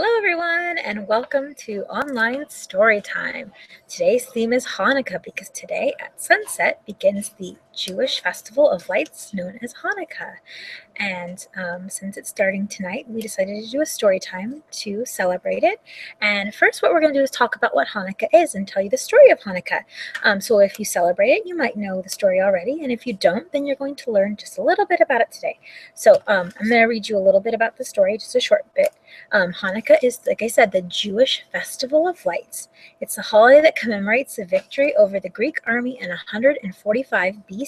Hello, everyone, and welcome to Online Story Time. Today's theme is Hanukkah because today at sunset begins the Jewish festival of lights known as Hanukkah. And um, since it's starting tonight, we decided to do a story time to celebrate it. And first, what we're going to do is talk about what Hanukkah is and tell you the story of Hanukkah. Um, so, if you celebrate it, you might know the story already. And if you don't, then you're going to learn just a little bit about it today. So, um, I'm going to read you a little bit about the story, just a short bit. Um, Hanukkah is, like I said, the Jewish festival of lights. It's a holiday that commemorates the victory over the Greek army in 145 BC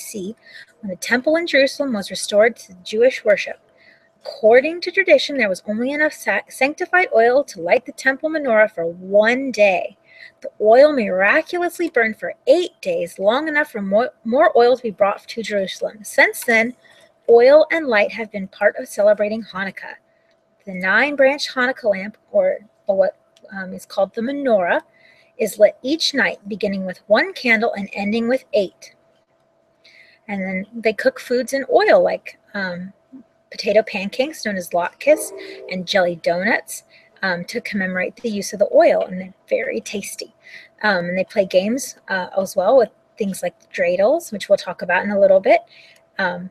when the temple in Jerusalem was restored to Jewish worship. According to tradition, there was only enough sanctified oil to light the temple menorah for one day. The oil miraculously burned for eight days, long enough for more, more oil to be brought to Jerusalem. Since then, oil and light have been part of celebrating Hanukkah. The nine branch Hanukkah lamp, or, or what um, is called the menorah, is lit each night, beginning with one candle and ending with eight. And then they cook foods in oil like um, potato pancakes, known as latkes, and jelly donuts um, to commemorate the use of the oil, and they're very tasty. Um, and they play games uh, as well with things like dreidels, which we'll talk about in a little bit, um,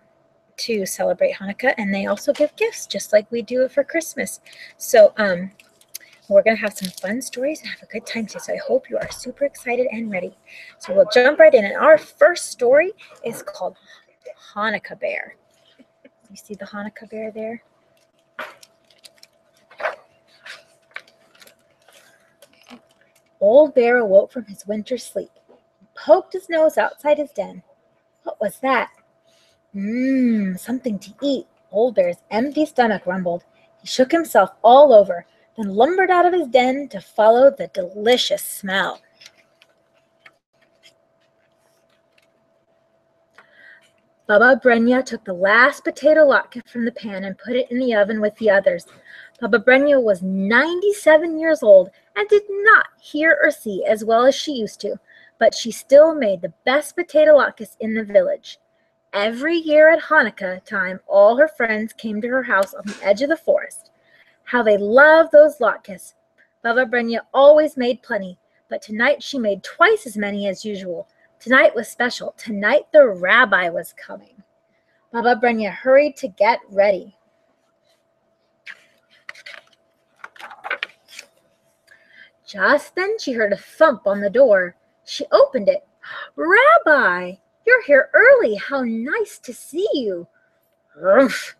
to celebrate Hanukkah. And they also give gifts, just like we do for Christmas. So um, we're going to have some fun stories and have a good time today. So I hope you are super excited and ready. So we'll jump right in. And our first story is called Hanukkah Bear. You see the Hanukkah bear there? Old Bear awoke from his winter sleep. He poked his nose outside his den. What was that? Mmm, something to eat. Old Bear's empty stomach rumbled. He shook himself all over and lumbered out of his den to follow the delicious smell. Baba Brenya took the last potato latke from the pan and put it in the oven with the others. Baba Brenya was 97 years old and did not hear or see as well as she used to, but she still made the best potato latkes in the village. Every year at Hanukkah time, all her friends came to her house on the edge of the forest. How they loved those latkes. Baba Brenya always made plenty, but tonight she made twice as many as usual. Tonight was special. Tonight the rabbi was coming. Baba Brenya hurried to get ready. Just then she heard a thump on the door. She opened it. Rabbi, you're here early. How nice to see you. Rumph,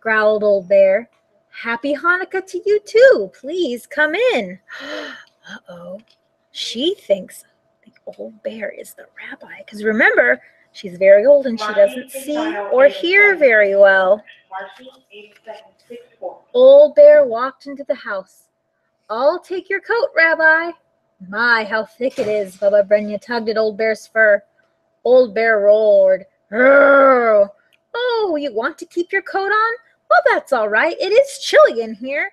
growled Old Bear. Happy Hanukkah to you too. Please come in. uh oh. She thinks the old bear is the rabbi. Because remember, she's very old and she doesn't see or hear very well. Old bear walked into the house. I'll take your coat, Rabbi. My, how thick it is. Baba Brenya tugged at Old Bear's fur. Old Bear roared. Oh, you want to keep your coat on? Well, that's all right. It is chilly in here.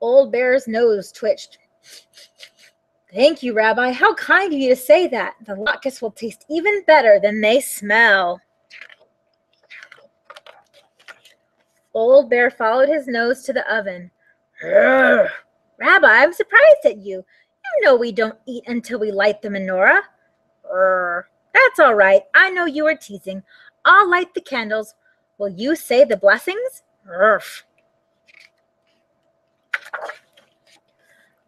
Old Bear's nose twitched. Thank you, Rabbi. How kind of you to say that. The latkes will taste even better than they smell. Old Bear followed his nose to the oven. Rabbi, I'm surprised at you. You know we don't eat until we light the menorah. That's all right. I know you are teasing. I'll light the candles. Will you say the blessings? Urf.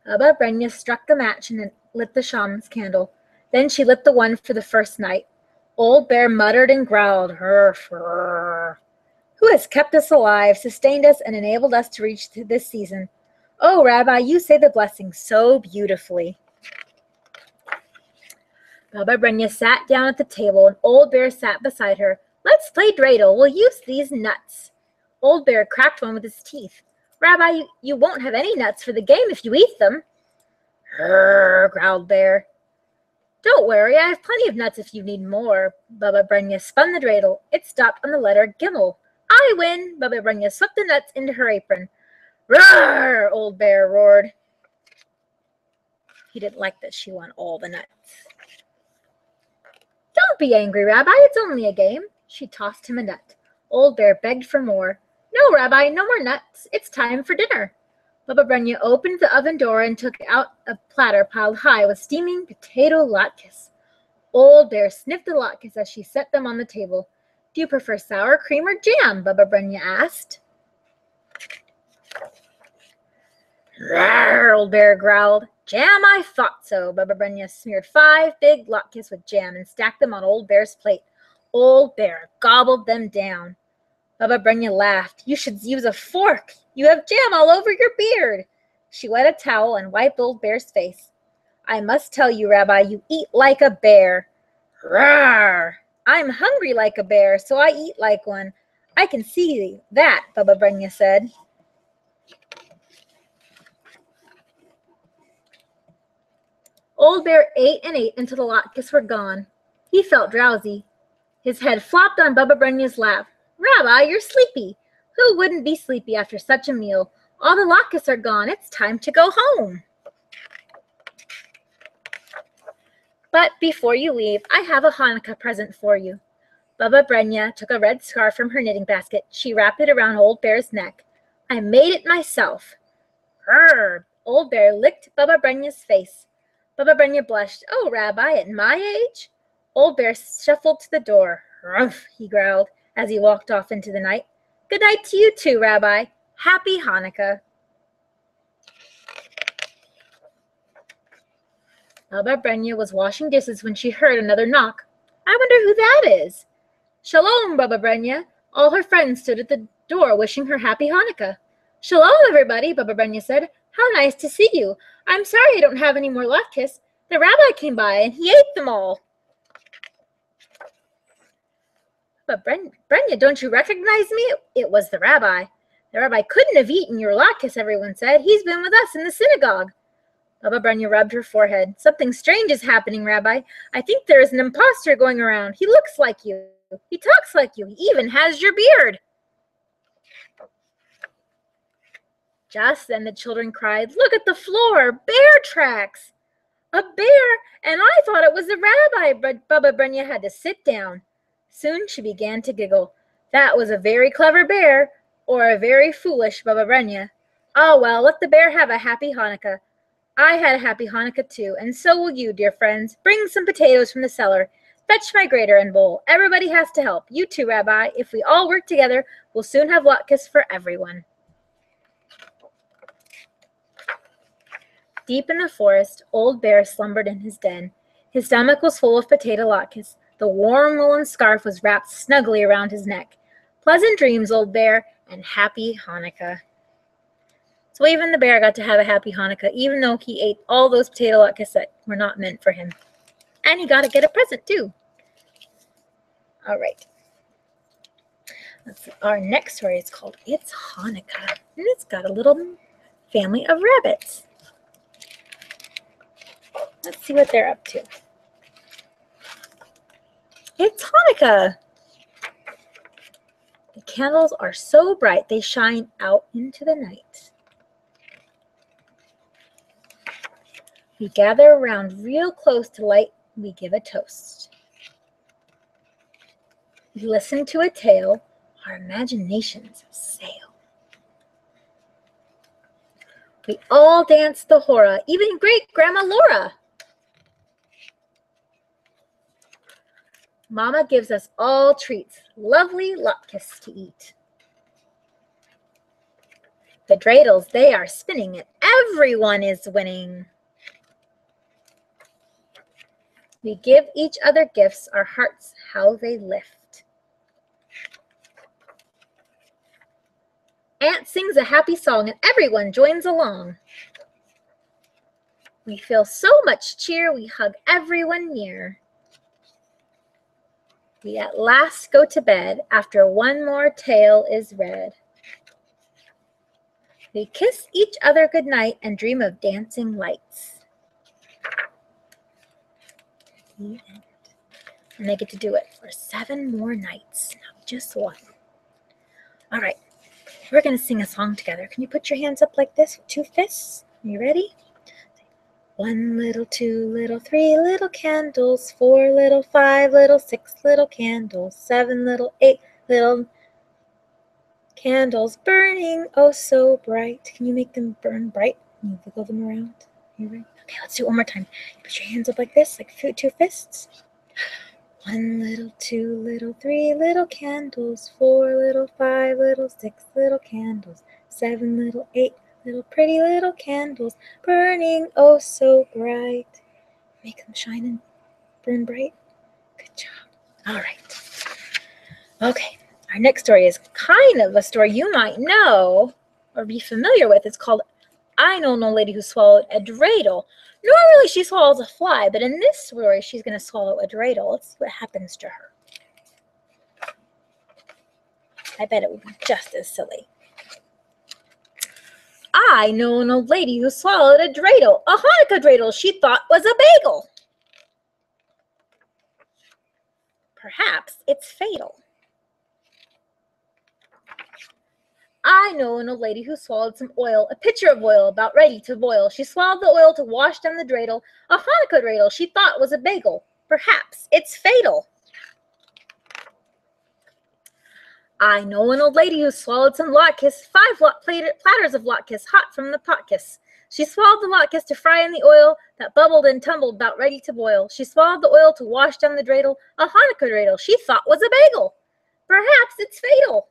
Baba Brenya struck the match and lit the shammes candle. Then she lit the one for the first night. Old Bear muttered and growled, Urf, urf. Who has kept us alive, sustained us, and enabled us to reach this season? Oh, Rabbi, you say the blessing so beautifully. Baba Brenya sat down at the table, and Old Bear sat beside her. Let's play dreidel. We'll use these nuts. Old Bear cracked one with his teeth. Rabbi, you, you won't have any nuts for the game if you eat them. Grrr, growled Bear. Don't worry, I have plenty of nuts if you need more. Baba Brenya spun the dreidel. It stopped on the letter Gimel. I win! Baba Brenya swept the nuts into her apron. Roar! Old Bear roared. He didn't like that she won all the nuts. Don't be angry, Rabbi. It's only a game. She tossed him a nut. Old Bear begged for more. No, Rabbi, no more nuts. It's time for dinner. Baba Brenya opened the oven door and took out a platter piled high with steaming potato latkes. Old Bear sniffed the latkes as she set them on the table. Do you prefer sour cream or jam? Baba Brenya asked. Rawr, Old Bear growled. Jam, I thought so. Baba Brenya smeared five big latkes with jam and stacked them on Old Bear's plate. Old Bear gobbled them down. Baba Brenya laughed. You should use a fork. You have jam all over your beard. She wet a towel and wiped Old Bear's face. I must tell you, Rabbi, you eat like a bear. Rawr! I'm hungry like a bear, so I eat like one. I can see that, Baba Brenya said. Old Bear ate and ate until the latkes were gone. He felt drowsy. His head flopped on Baba Brenya's lap. Rabbi, you're sleepy. Who wouldn't be sleepy after such a meal? All the latkes are gone. It's time to go home. But before you leave, I have a Hanukkah present for you. Baba Brenya took a red scarf from her knitting basket. She wrapped it around Old Bear's neck. I made it myself. Grr! Old Bear licked Baba Brenya's face. Baba Brenya blushed. Oh, Rabbi, at my age? Old Bear shuffled to the door. Rumph, he growled as he walked off into the night. Good night to you too, Rabbi. Happy Hanukkah. Baba Brenya was washing dishes when she heard another knock. I wonder who that is. Shalom, Baba Brenya. All her friends stood at the door wishing her happy Hanukkah. Shalom, everybody, Baba Brenya said. How nice to see you. I'm sorry I don't have any more latkes. The rabbi came by and he ate them all. But Bren- Brenya, don't you recognize me? It was the rabbi. The rabbi couldn't have eaten your latkes, everyone said. He's been with us in the synagogue. Baba Brenya rubbed her forehead. Something strange is happening, Rabbi. I think there is an impostor going around. He looks like you. He talks like you. He even has your beard. Just then the children cried, Look at the floor! Bear tracks! A bear! And I thought it was the rabbi, but Baba Brenya had to sit down. Soon she began to giggle. That was a very clever bear, or a very foolish Baba Brenya. Ah, oh, well, let the bear have a happy Hanukkah. I had a happy Hanukkah too, and so will you, dear friends. Bring some potatoes from the cellar. Fetch my grater and bowl. Everybody has to help. You too, Rabbi. If we all work together, we'll soon have latkes for everyone. Deep in the forest, Old Bear slumbered in his den. His stomach was full of potato latkes. The warm woolen scarf was wrapped snugly around his neck. Pleasant dreams, Old Bear, and happy Hanukkah. So even the bear got to have a happy Hanukkah, even though he ate all those potato latkes that were not meant for him. And he got to get a present too. All right. Our next story is called It's Hanukkah, and it's got a little family of rabbits. Let's see what they're up to. It's Hanukkah. The candles are so bright they shine out into the night. We gather around real close to light. We give a toast. We listen to a tale. Our imaginations sail. We all dance the hora, even great Grandma Laura. Mama gives us all treats, lovely latkes to eat. The dreidels, they are spinning and everyone is winning. We give each other gifts, our hearts, how they lift. Aunt sings a happy song and everyone joins along. We feel so much cheer, we hug everyone near. We at last go to bed after one more tale is read. We kiss each other goodnight and dream of dancing lights. And they get to do it for seven more nights, not just one. All right, we're going to sing a song together. Can you put your hands up like this two fists? Are you ready? One little, two little, three little candles, four little, five little, six little candles, seven little, eight little candles burning oh so bright. Can you make them burn bright? Can you wiggle them around? You ready? Okay, let's do it one more time. Put your hands up like this, like two fists. One little, two little, three little candles, four little, five little, six little candles, seven little, eight little, pretty little candles, burning oh so bright. Make them shine and burn bright. Good job. All right. Okay, our next story is kind of a story you might know or be familiar with. It's called I Know No Lady Who Swallowed a Dreidel. Normally she swallows a fly, but in this story she's going to swallow a dreidel. Let's see what happens to her. I bet it would be just as silly. I know an old lady who swallowed a dreidel, a Hanukkah dreidel she thought was a bagel. Perhaps it's fatal. I know an old lady who swallowed some oil, a pitcher of oil about ready to boil. She swallowed the oil to wash down the dreidel, a Hanukkah dreidel she thought was a bagel. Perhaps it's fatal. I know an old lady who swallowed some latkes, five lot platters of latkes hot from the potkis. She swallowed the latkes to fry in the oil that bubbled and tumbled about ready to boil. She swallowed the oil to wash down the dreidel, a Hanukkah dreidel she thought was a bagel. Perhaps it's fatal.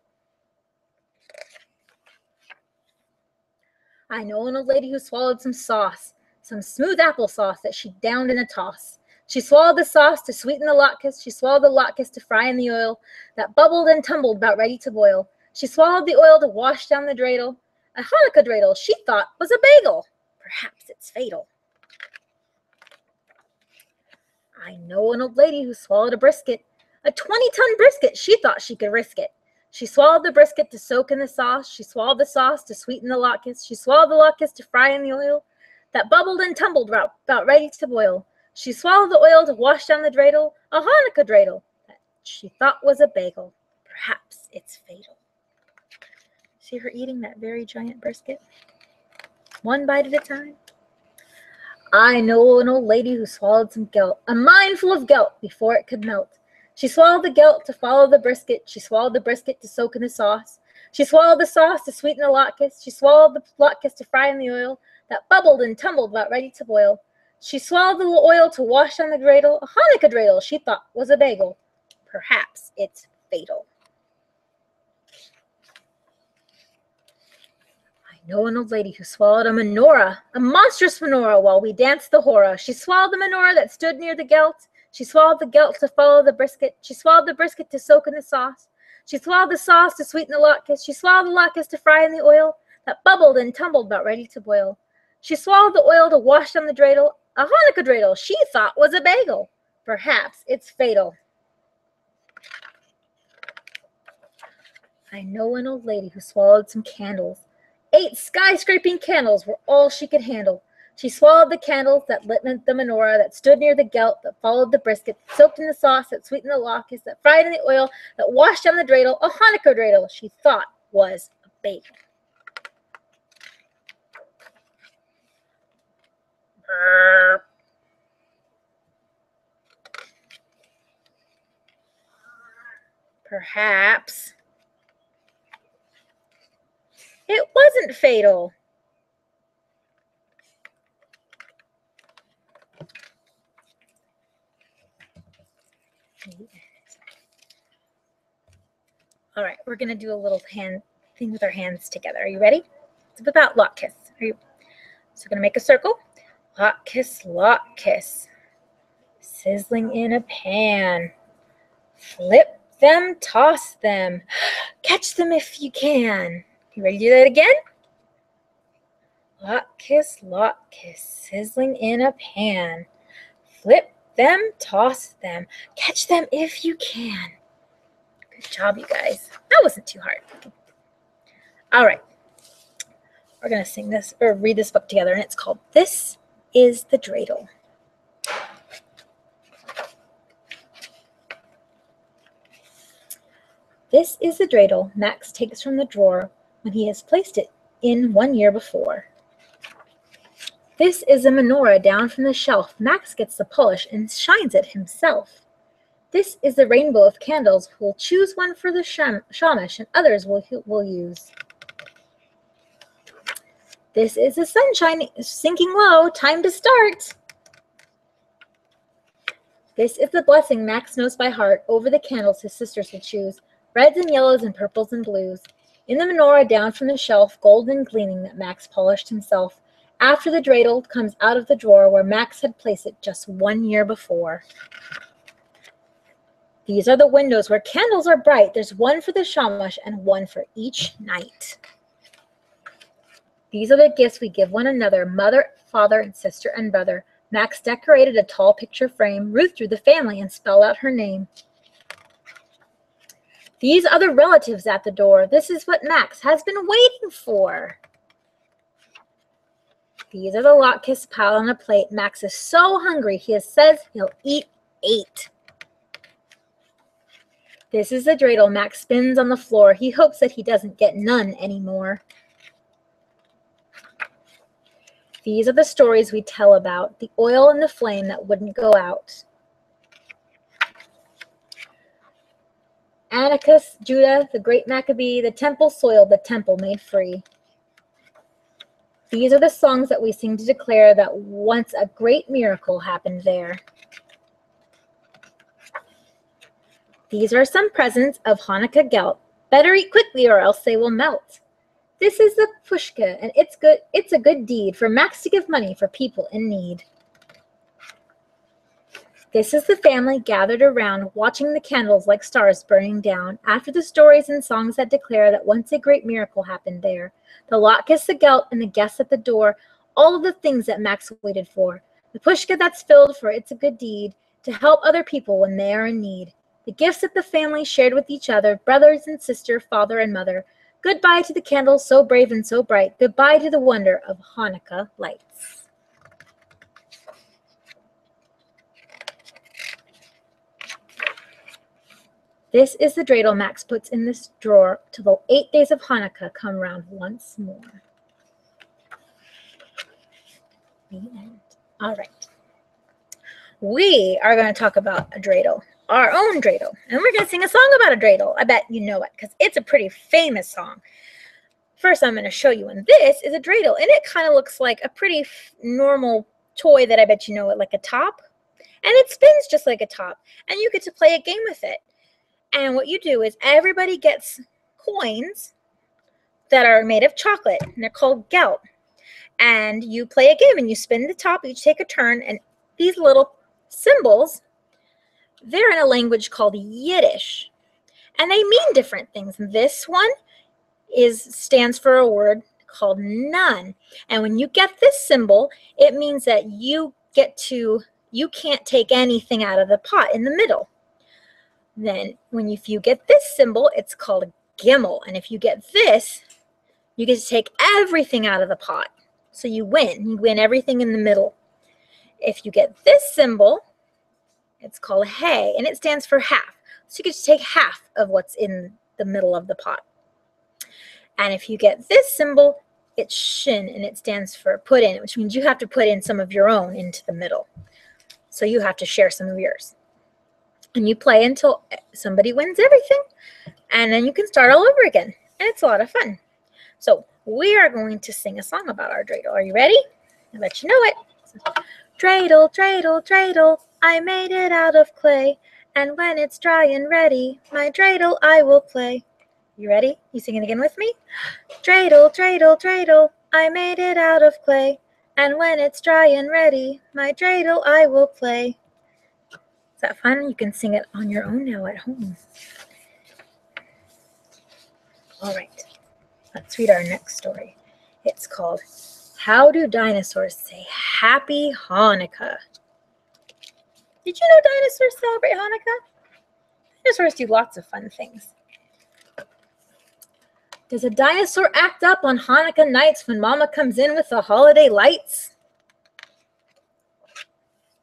I know an old lady who swallowed some sauce, some smooth applesauce that she downed in a toss. She swallowed the sauce to sweeten the latkes. She swallowed the latkes to fry in the oil that bubbled and tumbled about ready to boil. She swallowed the oil to wash down the dreidel, a Hanukkah dreidel she thought was a bagel. Perhaps it's fatal. I know an old lady who swallowed a brisket, a 20 ton brisket. She thought she could risk it. She swallowed the brisket to soak in the sauce. She swallowed the sauce to sweeten the latkes. She swallowed the latkes to fry in the oil that bubbled and tumbled about ready to boil. She swallowed the oil to wash down the dreidel, a Hanukkah dreidel that she thought was a bagel. Perhaps it's fatal. See her eating that very giant brisket? One bite at a time. I know an old lady who swallowed some gelt, a mindful of gelt before it could melt. She swallowed the gelt to follow the brisket. She swallowed the brisket to soak in the sauce. She swallowed the sauce to sweeten the latkes. She swallowed the latkes to fry in the oil that bubbled and tumbled about ready to boil. She swallowed the oil to wash on the dreidel, a Hanukkah dreidel she thought was a bagel. Perhaps it's fatal. I know an old lady who swallowed a menorah, a monstrous menorah, while we danced the hora. She swallowed the menorah that stood near the gelt. She swallowed the gelt to follow the brisket. She swallowed the brisket to soak in the sauce. She swallowed the sauce to sweeten the latkes. She swallowed the latkes to fry in the oil that bubbled and tumbled about ready to boil. She swallowed the oil to wash down the dreidel, a Hanukkah dreidel she thought was a bagel. Perhaps it's fatal. I know an old lady who swallowed some candles. Eight skyscraping candles were all she could handle. She swallowed the candles that lit the menorah that stood near the gelt that followed the brisket, soaked in the sauce that sweetened the latkes, that fried in the oil, that washed down the dreidel, a Hanukkah dreidel she thought was a bagel. Uh, perhaps it wasn't fatal. All right, we're gonna do a little hand thing with our hands together. Are you ready? It's about latkes. Are you? So we're gonna make a circle. Latkes, lot kiss. Sizzling in a pan. Flip them, toss them. Catch them if you can. You ready to do that again? Latkes, lot kiss. Sizzling in a pan. Flip them, toss them. Catch them if you can. Good job, you guys. That wasn't too hard. All right. We're going to sing this or read this book together, and it's called This is the Dreidel. This is the dreidel Max takes from the drawer when he has placed it in one year before. This is a menorah down from the shelf. Max gets the polish and shines it himself. This is the rainbow of candles. We'll choose one for the sham- shamash and others will will use. This is the sunshine sinking low. Time to start. This is the blessing Max knows by heart. Over the candles his sisters will choose. Reds and yellows and purples and blues. In the menorah down from the shelf, golden gleaming that Max polished himself. After the dreidel comes out of the drawer where Max had placed it just one year before. These are the windows where candles are bright. There's one for the shamash and one for each night. These are the gifts we give one another mother, father, and sister and brother. Max decorated a tall picture frame. Ruth drew the family and spelled out her name. These are the relatives at the door. This is what Max has been waiting for. These are the latkes piled on a plate. Max is so hungry, he says he'll eat eight. This is the dreidel Max spins on the floor. He hopes that he doesn't get nun anymore. These are the stories we tell about the oil and the flame that wouldn't go out. Antiochus, Judah, the great Maccabee, the temple soiled, the temple made free. These are the songs that we sing to declare that once a great miracle happened there. These are some presents of Hanukkah gelt. Better eat quickly or else they will melt. This is the pushka, and it's good it's a good deed for Max to give money for people in need. This is the family gathered around, watching the candles like stars burning down, after the stories and songs that declare that once a great miracle happened there. The latkes, the gelt, and the guests at the door, all of the things that Max waited for. The pushka that's filled for it's a good deed, to help other people when they are in need. The gifts that the family shared with each other, brothers and sister, father and mother. Goodbye to the candles so brave and so bright. Goodbye to the wonder of Hanukkah lights. This is the dreidel Max puts in this drawer till the eight days of Hanukkah come round once more. The end. All right. We are going to talk about a dreidel, our own dreidel, and we're going to sing a song about a dreidel. I bet you know it because it's a pretty famous song. First, I'm going to show you, and this is a dreidel, and it kind of looks like a pretty normal toy that I bet you know it, like a top, and it spins just like a top, and you get to play a game with it. And what you do is everybody gets coins that are made of chocolate, and they're called gelt. And you play a game, and you spin the top. Each take a turn, and these little symbols, they're in a language called Yiddish, and they mean different things. This one is stands for a word called nun, and when you get this symbol, it means that you get to you can't take anything out of the pot in the middle. Then when you, if you get this symbol, it's called gimel. And if you get this, you get to take everything out of the pot. So you win. You win everything in the middle. If you get this symbol, it's called hay, and it stands for half. So you get to take half of what's in the middle of the pot. And if you get this symbol, it's shin, and it stands for put in, which means you have to put in some of your own into the middle. So you have to share some of yours and you play until somebody wins everything and then you can start all over again and it's a lot of fun so we are going to sing a song about our dreidel are you ready i bet you know it dreidel dreidel dreidel i made it out of clay and when it's dry and ready my dreidel i will play you ready you sing it again with me dreidel dreidel dreidel i made it out of clay and when it's dry and ready my dreidel i will play is that fun? You can sing it on your own now at home. All right, let's read our next story. It's called How Do Dinosaurs Say Happy Hanukkah? Did you know dinosaurs celebrate Hanukkah? Dinosaurs do lots of fun things. Does a dinosaur act up on Hanukkah nights when Mama comes in with the holiday lights?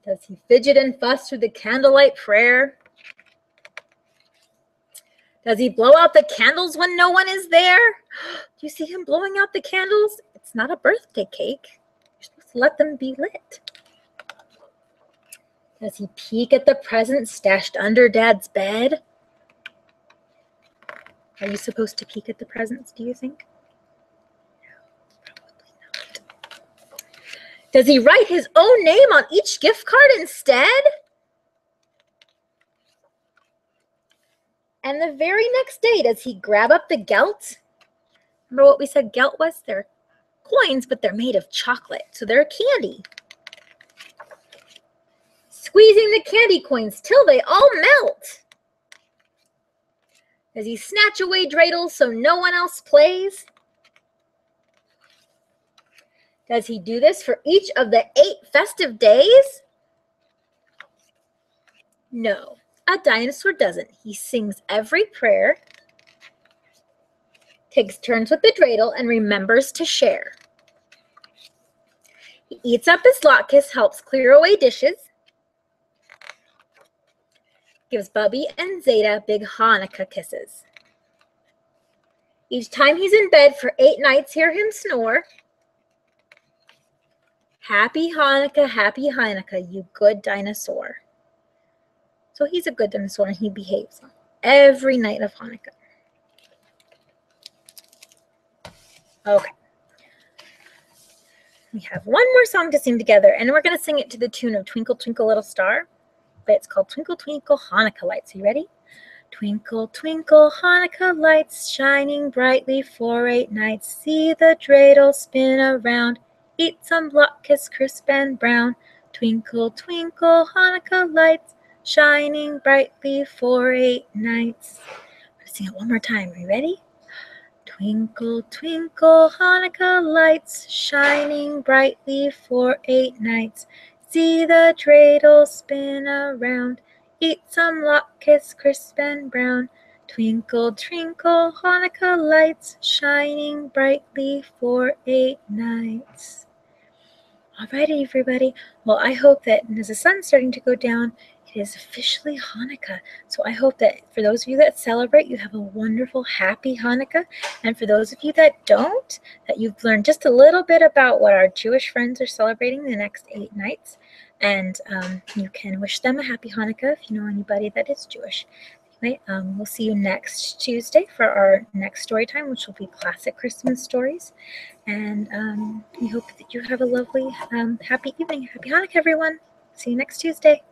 Does he fidget and fuss through the candlelight prayer? Does he blow out the candles when no one is there? Do you see him blowing out the candles? It's not a birthday cake. You're supposed to let them be lit. Does he peek at the presents stashed under Dad's bed? Are you supposed to peek at the presents, do you think? Does he write his own name on each gift card instead? And the very next day, does he grab up the gelt? Remember what we said gelt was? They're coins, but they're made of chocolate, so they're candy. Squeezing the candy coins till they all melt. Does he snatch away dreidels so no one else plays? Does he do this for each of the eight festive days? No. A dinosaur doesn't. He sings every prayer, takes turns with the dreidel, and remembers to share. He eats up his latkes, helps clear away dishes, gives Bubby and Zayde big Hanukkah kisses. Each time he's in bed for eight nights, hear him snore. Happy Hanukkah, happy Hanukkah, you good dinosaur. So he's a good dinosaur and he behaves every night of Hanukkah. Okay. We have one more song to sing together, and we're going to sing it to the tune of Twinkle, Twinkle, Little Star. But it's called Twinkle, Twinkle, Hanukkah Lights. Are you ready? Twinkle, twinkle, Hanukkah lights shining brightly for eight nights. See the dreidel spin around. Eat some latkes crisp and brown. Twinkle, twinkle, Hanukkah lights shining brightly for eight nights. To sing it one more time. Are you ready? Twinkle, twinkle, Hanukkah lights shining brightly for eight nights. See the dreidel spin around. Eat some latkes crisp and brown. Twinkle, twinkle, Hanukkah lights shining brightly for eight nights. Alrighty, everybody. Well, I hope that as the sun's starting to go down, it is officially Hanukkah. So I hope that for those of you that celebrate, you have a wonderful, happy Hanukkah. And for those of you that don't, that you've learned just a little bit about what our Jewish friends are celebrating the next eight nights. And um, you can wish them a happy Hanukkah if you know anybody that is Jewish. Anyway, um, we'll see you next Tuesday for our next story time, which will be classic Christmas stories. And um, we hope that you have a lovely, um, happy evening. Happy Hanukkah, everyone. See you next Tuesday.